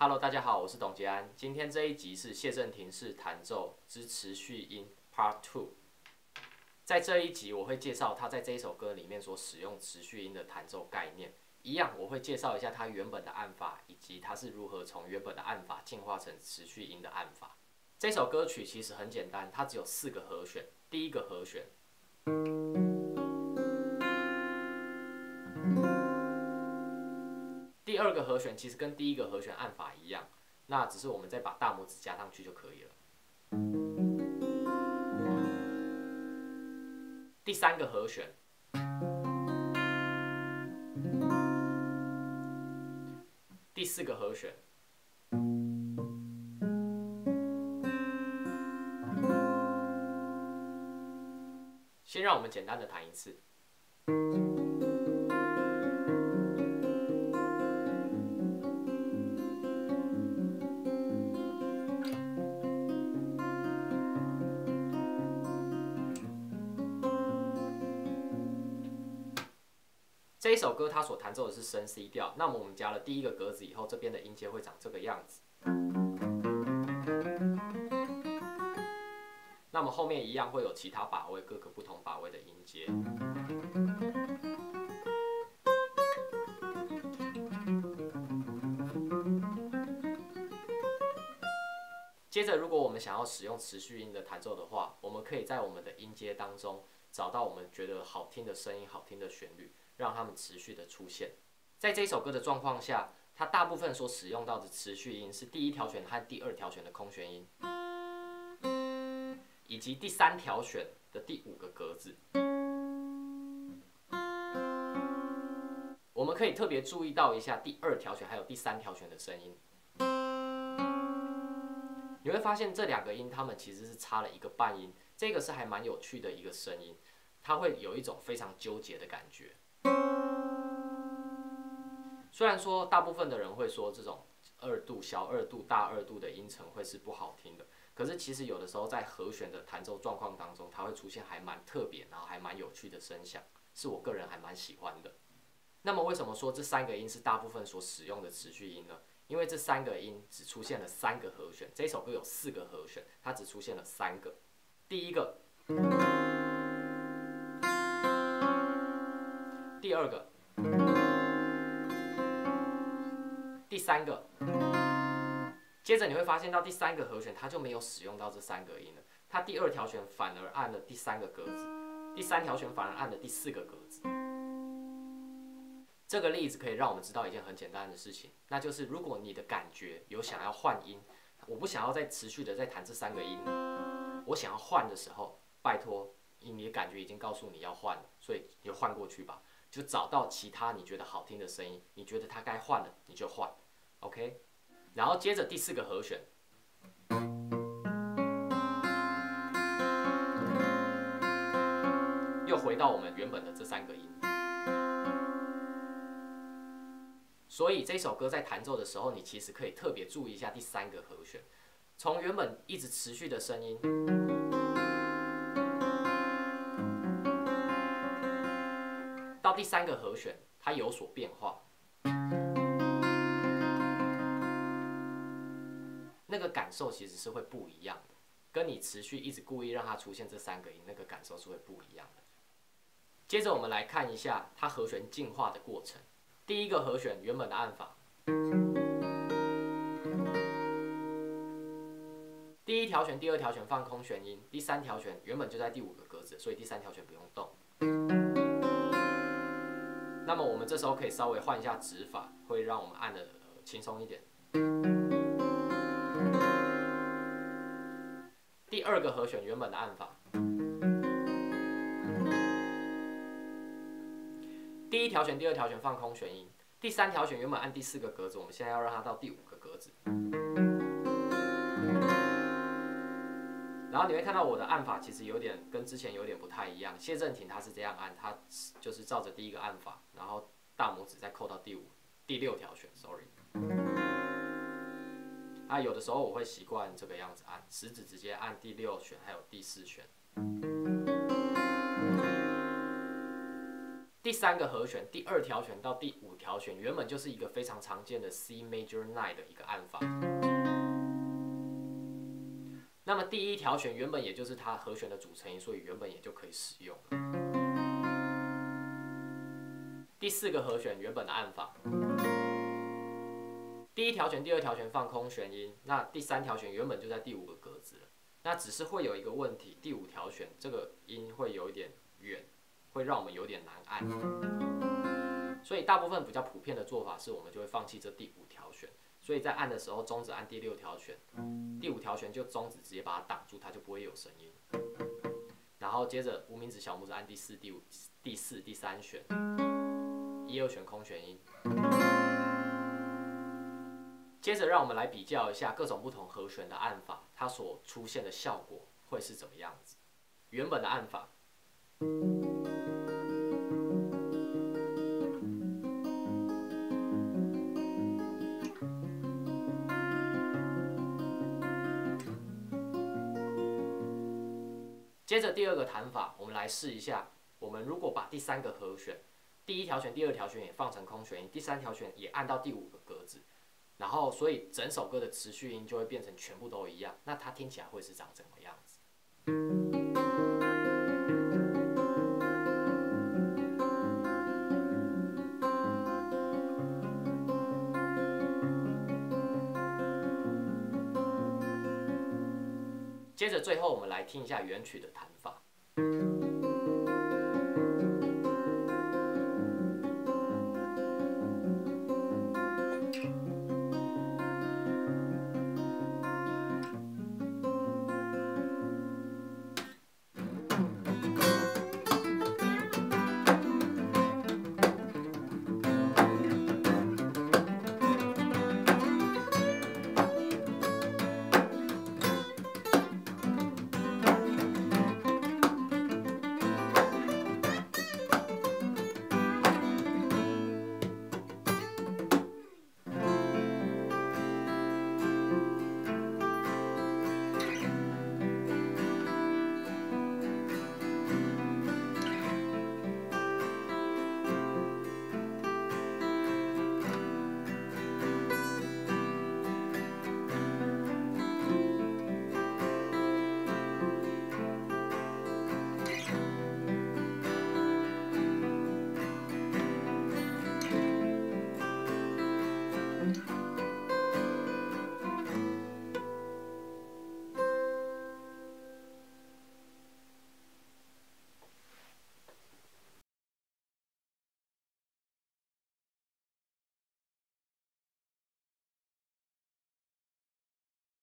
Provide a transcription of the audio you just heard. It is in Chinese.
Hello，大家好，我是董杰安。今天这一集是谢震廷式弹奏之持续音 Part Two。在这一集，我会介绍他在这一首歌里面所使用持续音的弹奏概念。一样，我会介绍一下他原本的按法，以及他是如何从原本的按法进化成持续音的按法。这首歌曲其实很简单，它只有四个和弦。第一个和弦，第二个和弦其实跟第一个和弦按法一样，那只是我们再把大拇指加上去就可以了。第三个和弦，第四个和弦。先让我们简单的弹一次。这首歌它所弹奏的是升 C 调，那么我们加了第一个格子以后，这边的音阶会长这个样子。那么后面一样会有其他把位，各个不同把位的音阶。接着，如果我们想要使用持续音的弹奏的话，我们可以在我们的音阶当中找到我们觉得好听的声音、好听的旋律。让它们持续的出现，在这首歌的状况下，它大部分所使用到的持续音是第一条弦和第二条弦的空弦音，以及第三条弦的第五个格子。我们可以特别注意到一下第二条弦还有第三条弦的声音，你会发现这两个音它们其实是差了一个半音，这个是还蛮有趣的一个声音，它会有一种非常纠结的感觉。虽然说大部分的人会说这种二度、小二度、大二度的音程会是不好听的，可是其实有的时候在和弦的弹奏状况当中，它会出现还蛮特别，然后还蛮有趣的声响，是我个人还蛮喜欢的。那么为什么说这三个音是大部分所使用的持续音呢？因为这三个音只出现了三个和弦，这首歌有四个和弦，它只出现了三个。第一个，第二个。第三个，接着你会发现到第三个和弦，它就没有使用到这三个音了。它第二条弦反而按了第三个格子，第三条弦反而按了第四个格子。这个例子可以让我们知道一件很简单的事情，那就是如果你的感觉有想要换音，我不想要再持续的再弹这三个音，我想要换的时候，拜托，你的感觉已经告诉你要换了，所以你就换过去吧，就找到其他你觉得好听的声音，你觉得它该换了，你就换。OK，然后接着第四个和弦，又回到我们原本的这三个音。所以这首歌在弹奏的时候，你其实可以特别注意一下第三个和弦，从原本一直持续的声音，到第三个和弦，它有所变化。那个感受其实是会不一样的，跟你持续一直故意让它出现这三个音，那个感受是会不一样的。接着我们来看一下它和弦进化的过程。第一个和弦原本的按法，第一条弦、第二条弦放空弦音，第三条弦原本就在第五个格子，所以第三条弦不用动。那么我们这时候可以稍微换一下指法，会让我们按的轻松一点。二个和弦原本的按法，第一条弦、第二条弦放空弦音，第三条弦原本按第四个格子，我们现在要让它到第五个格子。然后你会看到我的按法其实有点跟之前有点不太一样。谢振廷他是这样按，他就是照着第一个按法，然后大拇指再扣到第五、第六条弦，sorry。啊，有的时候我会习惯这个样子按，食指直接按第六弦，还有第四弦。第三个和弦，第二条弦到第五条弦，原本就是一个非常常见的 C major nine 的一个按法。那么第一条弦原本也就是它和弦的组成音，所以原本也就可以使用。第四个和弦原本的按法，第一条弦、第二条弦放空弦音，那第三条弦原本就在第五个格子了。那只是会有一个问题，第五条弦这个音会有一点远，会让我们有点难按。所以大部分比较普遍的做法是，我们就会放弃这第五条弦。所以在按的时候，中指按第六条弦，第五条弦就中指直接把它挡住，它就不会有声音。然后接着无名指、小拇指按第四、第五、第四、第三弦，一二弦空弦音。接着让我们来比较一下各种不同和弦的按法，它所出现的效果会是怎么样子。原本的按法。接着第二个弹法，我们来试一下。我们如果把第三个和弦，第一条弦、第二条弦也放成空弦音，第三条弦也按到第五个，然后所以整首歌的持续音就会变成全部都一样。那它听起来会是长怎么样子？接着最后我们来听一下原曲的弹法。